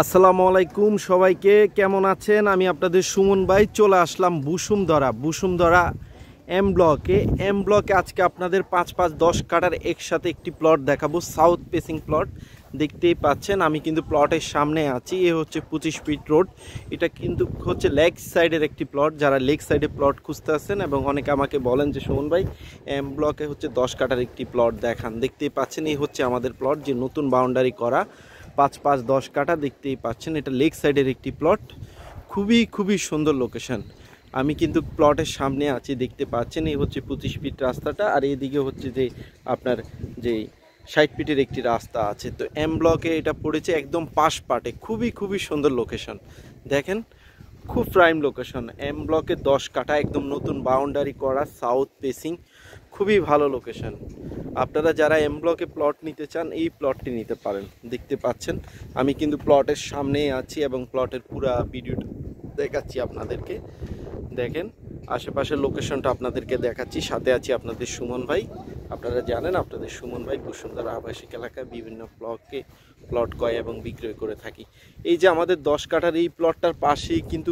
আসসালামু আলাইকুম সবাইকে, কেমন আছেন? আমি আপনাদের সুমন ভাই, চলে আসলাম বুসুমধরা বুসুমধরা এম ব্লকে এম ব্লকে আজকে আপনাদের পাঁচ পাঁচ দশ কাটার একসাথে একটি প্লট দেখাবো সাউথ পেসিং প্লট দেখতেই পাচ্ছেন, আমি কিন্তু প্লটের সামনে আছি। এ হচ্ছে পঁচিশ ফিট রোড এটা কিন্তু হচ্ছে লেগ সাইডের একটি প্লট যারা লেগ সাইডে প্লট খুঁজতে আসছেন এবং অনেকে আমাকে বলেন যে, সুমন ভাই এম ব্লকে হচ্ছে দশ কাটার একটি প্লট দেখান। দেখতেই পাচ্ছেন এই হচ্ছে আমাদের প্লট যে নতুন বাউন্ডারি করা। পাঁচ পাঁচ দশ কাটা দেখতেই পাচ্ছেন, এটা লেক সাইডের একটি প্লট। খুবই খুবই সুন্দর লোকেশন আমি কিন্তু প্লটের সামনে আছি, দেখতে পাচ্ছেন, এই হচ্ছে পঁচিশ ফিট রাস্তাটা আর এদিকে হচ্ছে যে আপনার যে ষাট ফিটের একটি রাস্তা আছে। তো এম ব্লকে এটা পড়েছে একদম পাশ পাটে। খুবই খুবই সুন্দর লোকেশন দেখেন, খুব প্রাইম লোকেশন এম ব্লকে দশ কাটা, একদম নতুন বাউন্ডারি করা সাউথ পেসিং খুবই ভালো লোকেশন আপনারা যারা এম ব্লকে প্লট নিতে চান, এই প্লটটি নিতে পারেন। দেখতে পাচ্ছেন, আমি কিন্তু প্লটের সামনেই আছি এবং প্লটের পুরা ভিডিওটা দেখাচ্ছি আপনাদেরকে। দেখেন, আশেপাশের লোকেশনটা আপনাদেরকে দেখাচ্ছি। সাথে আছি আপনাদের সুমন ভাই। আপনারা জানেন, আপনাদের সুমন ভাই বসুন্ধরা আবাসিক এলাকায় বিভিন্ন প্লটকে প্লট কয় এবং বিক্রয় করে থাকি। এই যে আমাদের দশ কাঠার এই প্লটটার পাশেই কিন্তু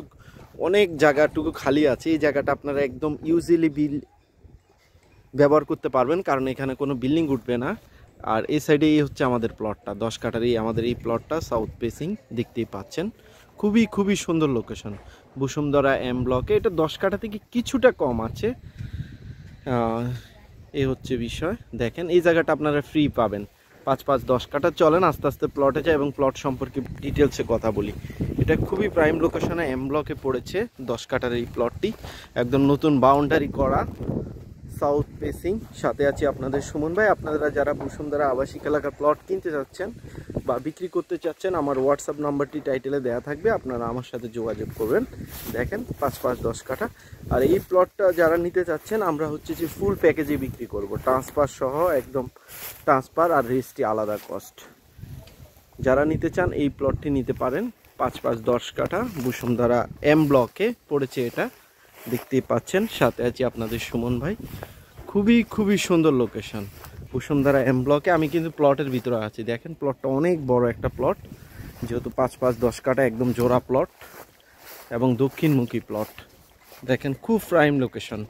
অনেক জায়গাটুকু খালি আছে। এই জায়গাটা আপনারা একদম ইউজিলি বিল ব্যবহার করতে পারবেন, কারণ এখানে কোনো বিল্ডিং উঠবে না। আর এই সাইডে এই হচ্ছে আমাদের প্লটটা দশ কাঠার এই আমাদের এই প্লটটা সাউথ পেসিং দেখতেই পাচ্ছেন। খুবই খুবই সুন্দর লোকেশন বসুন্ধরা এম ব্লকে এটা দশ কাঠা থেকে কিছুটা কম আছে। এই হচ্ছে বিষয়। দেখেন, এই জায়গাটা আপনারা ফ্রি পাবেন। পাঁচ পাঁচ, দশ কাটা চলেন, আস্তে আস্তে প্লটে যায় এবং প্লট সম্পর্কে ডিটেলসে কথা বলি। এটা খুবই প্রাইম লোকেশনে এম ব্লকে পড়েছে, দশ কাটার এই প্লটটি একদম নতুন বাউন্ডারি করা। সাউথ পেসিং সাথে আছি আপনাদের সুমন ভাই। আপনারা যারা বসুন্ধরা আবাসিক এলাকার প্লট কিনতে চাচ্ছেন বা বিক্রি করতে চাচ্ছেন, আমার হোয়াটসঅ্যাপ নাম্বারটি টাইটেলে দেওয়া থাকবে, আপনারা আমার সাথে যোগাযোগ করবেন। দেখেন, পাঁচ পাঁচ দশ কাঠা। আর এই প্লটটা যারা নিতে চাচ্ছেন, আমরা হচ্ছে যে ফুল প্যাকেজে বিক্রি করব। ট্রান্সফার সহ একদম ট্রান্সফার আর রেজিস্ট্রি আলাদা কস্ট যারা নিতে চান, এই প্লটটি নিতে পারেন। পাঁচ পাঁচ দশ কাঠা। বসুন্ধরা এম ব্লকে পড়েছে এটা। দেখতেই পাচ্ছেন, সাথে আছি আপনাদের সুমন ভাই। খুবই খুবই সুন্দর লোকেশন বসুন্ধরা এম ব্লকে আমি কিন্তু প্লটের ভিতরে আছি। দেখেন প্লটটা অনেক বড় একটা প্লট যেহেতু পাঁচ পাঁচ দশ কাটা একদম জোড়া প্লট এবং দক্ষিণমুখী প্লট দেখেন, খুব প্রাইম লোকেশন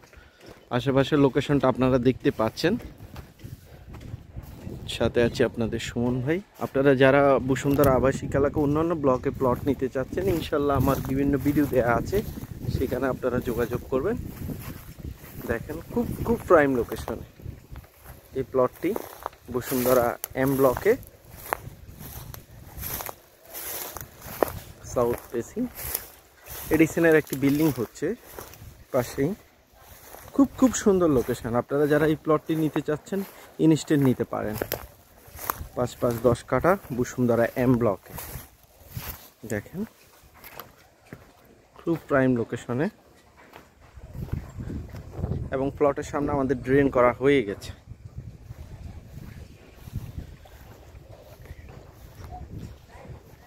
আশেপাশের লোকেশনটা আপনারা দেখতে পাচ্ছেন। সাথে আছে আপনাদের সুমন ভাই। আপনারা যারা বসুন্ধরা আবাসিক এলাকা অন্যান্য ব্লকে প্লট নিতে চাচ্ছেন, ইনশাল্লাহ আমার বিভিন্ন ভিডিও দেওয়া আছে। সেখানে আপনারা যোগাযোগ করবেন। দেখেন, খুব খুব প্রাইম লোকেশনে এই প্লটটি বসুন্ধরা এম ব্লকে সাউথ পেসিং এডিসনের একটি বিল্ডিং হচ্ছে পাশেই। খুব খুব সুন্দর লোকেশন আপনারা যারা এই প্লটটি নিতে চাচ্ছেন ইনস্টেন্ট নিতে পারেন। পাঁচ পাঁচ, দশ কাটা বসুন্ধরা এম ব্লকে দেখেন। খুব প্রাইম লোকেশনে। এবং প্লটের সামনে আমাদের ড্রেন করা হয়ে গেছে।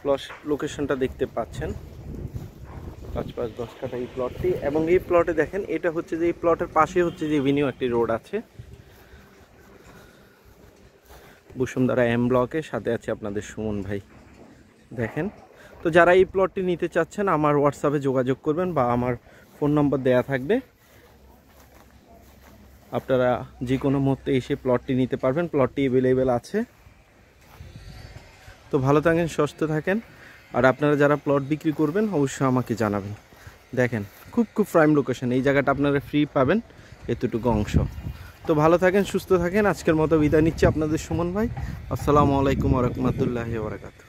প্লস লোকেশনটা দেখতে পাচ্ছেন। পাঁচ পাঁচ দশ কাটা এই প্লটটি। এবং এই প্লটে দেখেন, এটা হচ্ছে যে এই প্লটের পাশে হচ্ছে যে ভিনিউ একটি রোড আছে। বসুন্ধরা এম ব্লকের, সাথে আছে আপনাদের সুমন ভাই। দেখেন তো যারা এই প্লটটি নিতে চাচ্ছেন, আমার হোয়াটসঅ্যাপে যোগাযোগ করবেন বা আমার ফোন নম্বর দেয়া থাকবে। আপনারা যে কোনো মুহূর্তে এসে প্লটটি নিতে পারবেন। প্লটটি অ্যাভেলেবেল আছে। তো ভালো থাকেন, সুস্থ থাকেন। আর আপনারা যারা প্লট বিক্রি করবেন, অবশ্যই আমাকে জানাবেন। দেখেন, খুব খুব প্রাইম লোকেশন এই জায়গাটা আপনারা ফ্রি পাবেন, এতটুকু অংশ। তো ভালো থাকেন, সুস্থ থাকেন। আজকের মতো বিদায় নিচ্ছি আপনাদের সুমন ভাই। আসসালামু আলাইকুম রহমতুল্লাহ বারাকাতু